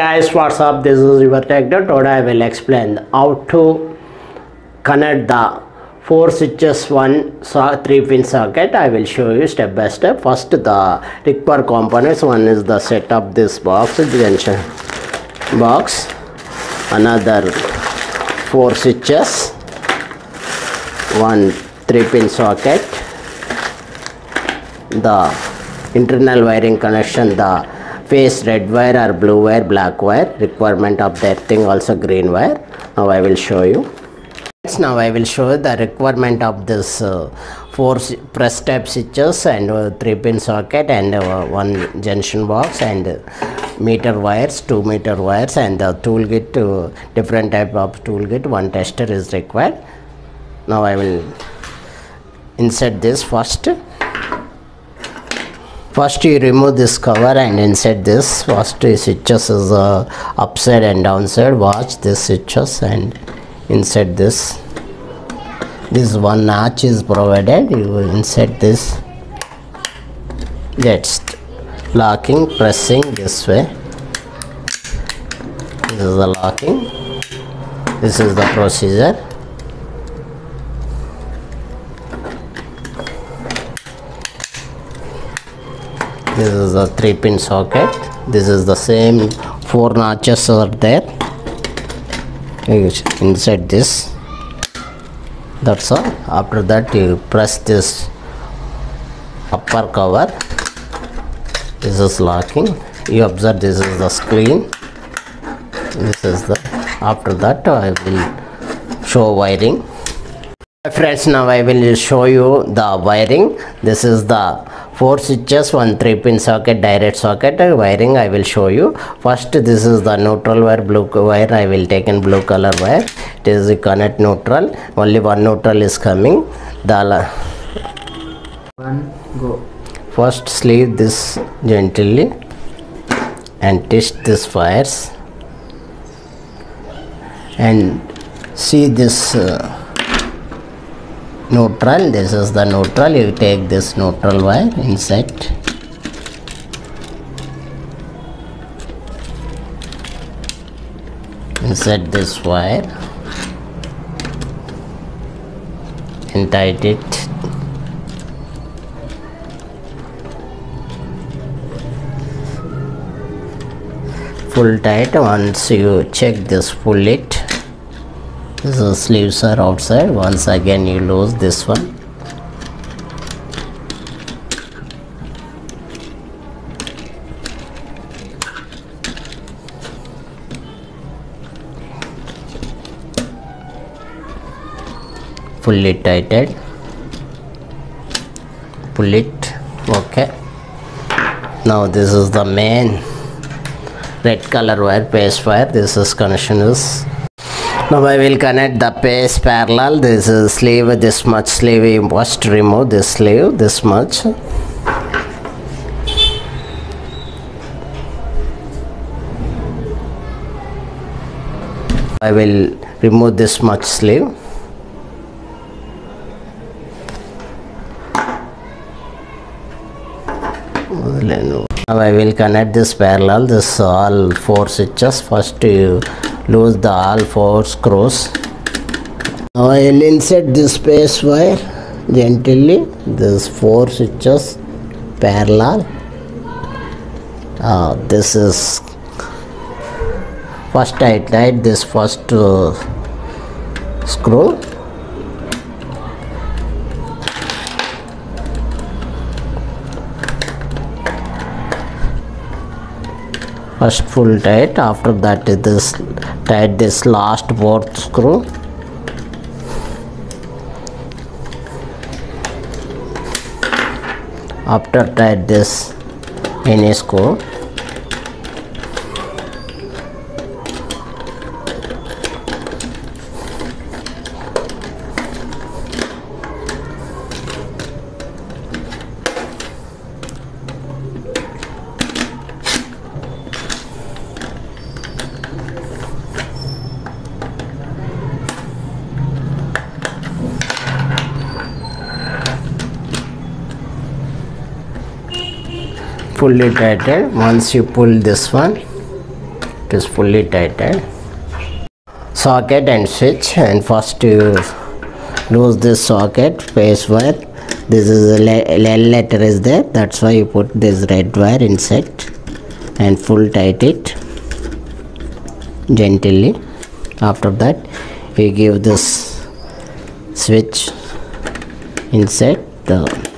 guys what's up? This is your tech. Today i will explain how to connect the four switches one three pin socket. I will show you step by step. First the required components. One is the set of this box junction box. Another four switches. One three pin socket. The internal wiring connection the face red wire or blue wire black wire requirement of that thing also green wire. Now i will show you. Now i will show the requirement of this uh, four press type switches and uh, three pin socket and uh, one junction box and uh, meter wires two meter wires and the toolkit uh, different type of toolkit one tester is required. Now i will insert this first first you remove this cover and insert this. First switches is uh, upside and downside. Watch this switches and insert this. This one notch is provided. You will insert this. Just locking pressing this way. This is the locking. This is the procedure this is the three pin socket. This is the same four notches are there. Insert this. That's all. After that you press this upper cover. This is locking. You observe this is the screen. This is the after that i will show wiring. Friends now i will show you the wiring. This is the four switches one three pin socket direct socket uh, wiring i will show you. First this is the neutral wire blue wire. I will take in blue color wire. It is the connect neutral. Only one neutral is coming. The One, go. first sleeve this gently and test this wires. And see this uh, neutral. This is the neutral. You take this neutral wire inside insert this wire. And tight it. Full tight. Once you check this pull it this is sleeves are outside. Once again you lose this one. Fully tighted. Pull it. Okay. Now this is the main red color wire paste wire. This is connection is now I will connect the paste parallel. This is sleeve this much sleeve you must remove this sleeve this much. I will remove this much sleeve. Now I will connect this parallel. This all four switches first you lose the all four screws. Now I will insert this space wire gently. This four switches parallel. Uh, this is first I tight this first uh, screw. First full tight. After that it is tight this last fourth screw. After tight this any screw fully tighted once you pull this one it is fully tightened socket and switch and first you lose this socket face wire. This is L letter is there that's why you put this red wire inside and full tight it gently. After that you give this switch inside the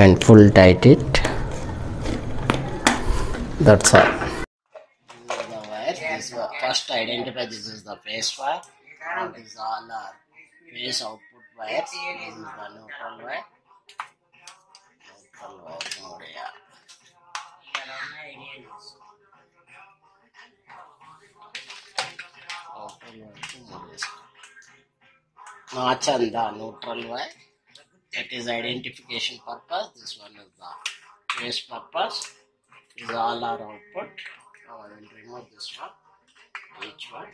and full tight it. That's all. This is the wire this is first identify this is the face wire. And this is all uh, face output wire this is the neutral wire. Neutral wire mode Notch and the neutral wire that is identification purpose this one is the face purpose. Is all our output. Now i will remove this one each one